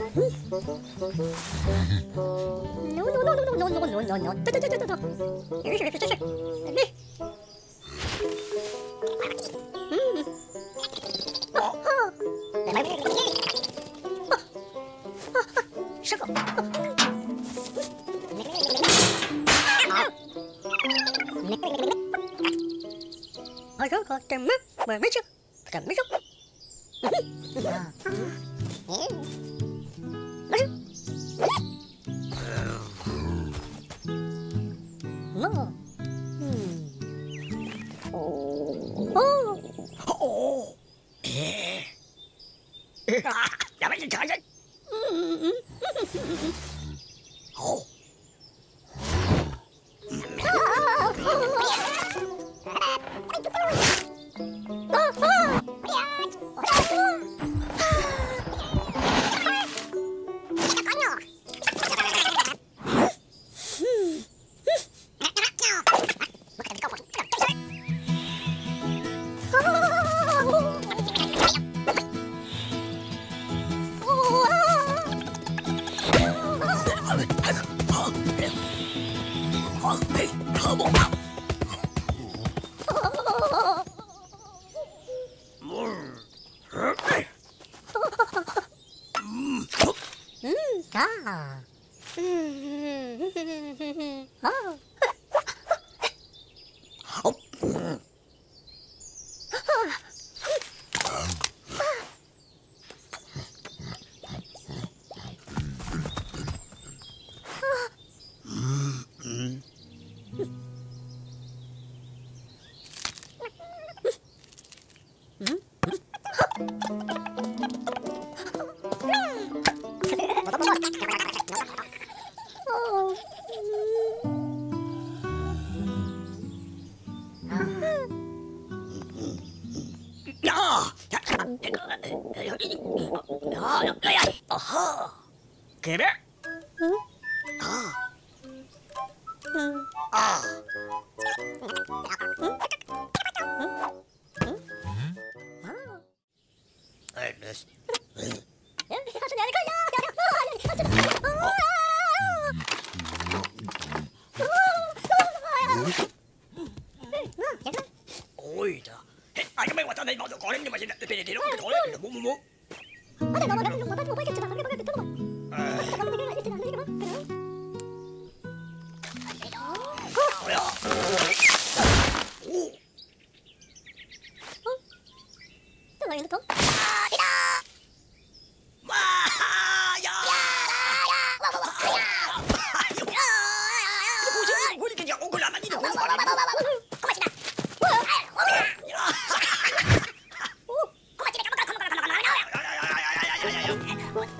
Mm-hmm. No, no, no, no, no, no, no, no, no. Ôi, có con, trời mất, mười mấy chứ, trời mấy chứ. 怎？trouble, trouble. けれああえです Ôi trời Hết ai cái mấy quả tao này bỏ được có lên nhưng mà chỉ đặt tiền thì nó cái thổi lên là muốn muốn muốn Ôi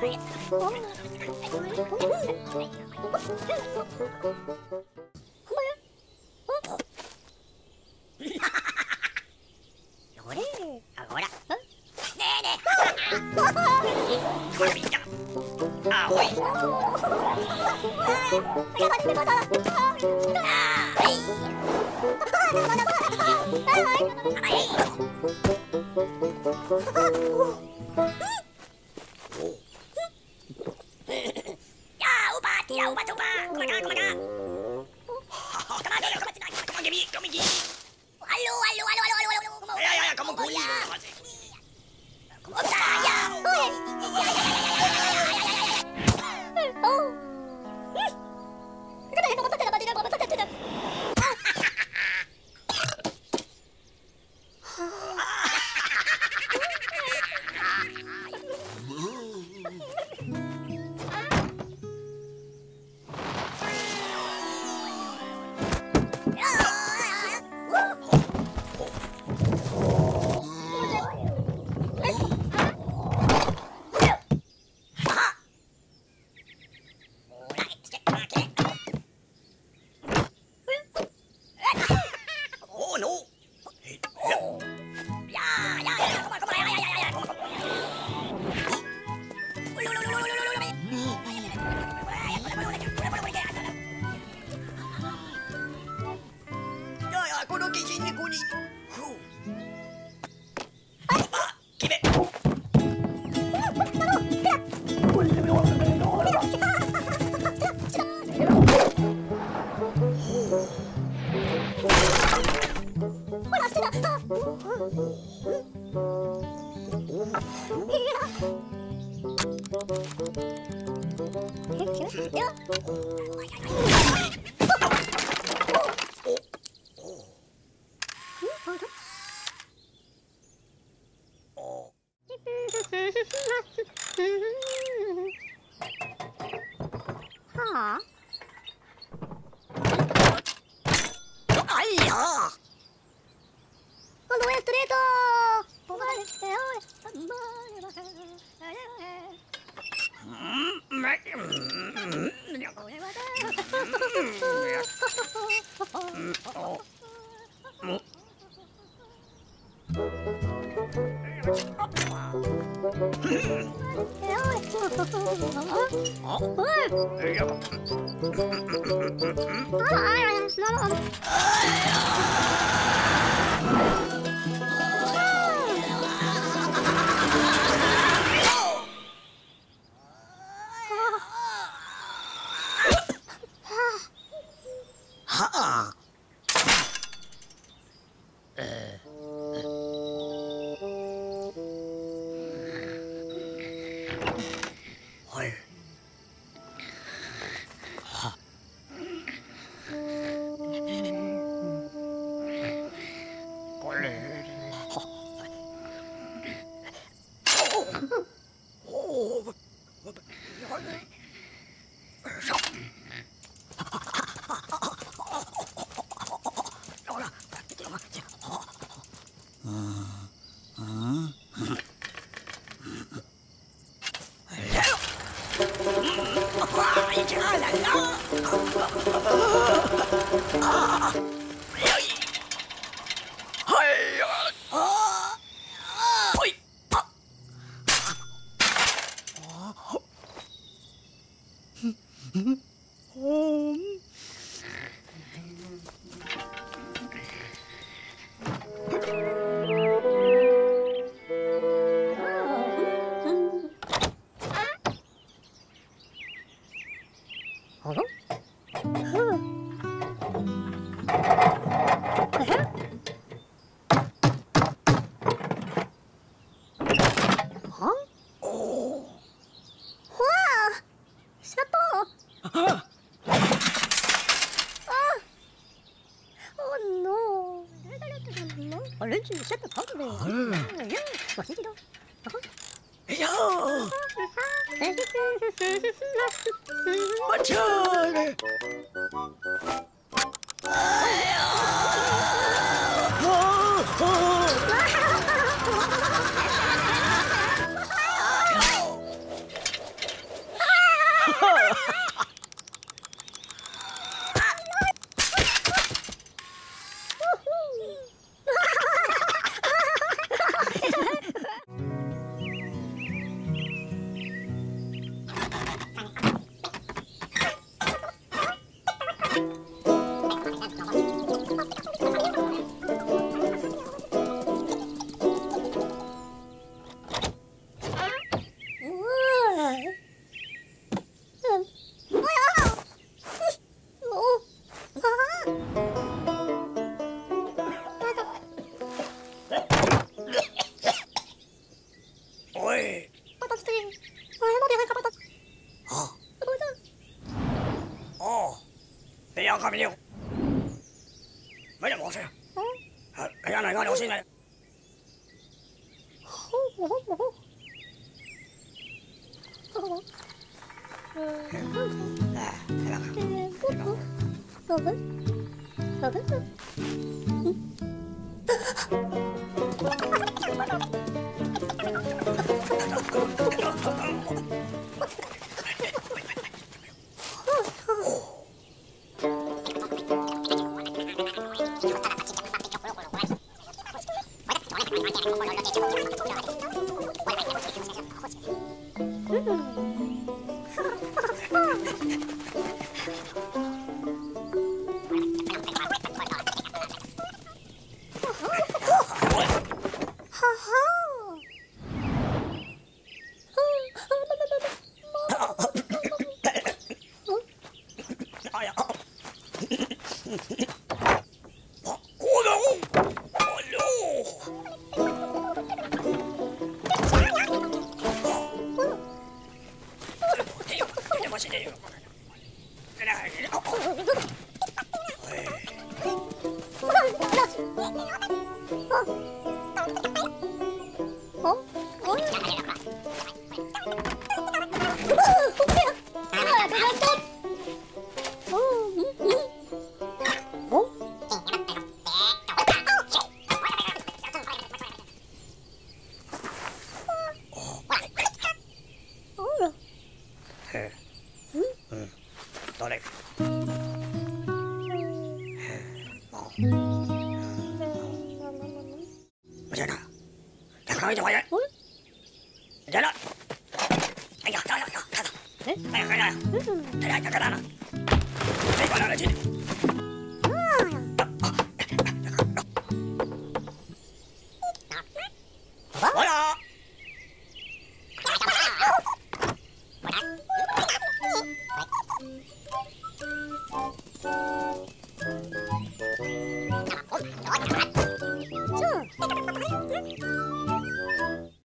Ahora. Huh? Oh, Oh, えっ!?喂。我在这里，我还没离开。点。哎呀，来，我来。吼。来，来，两个。Olur. Olur mu?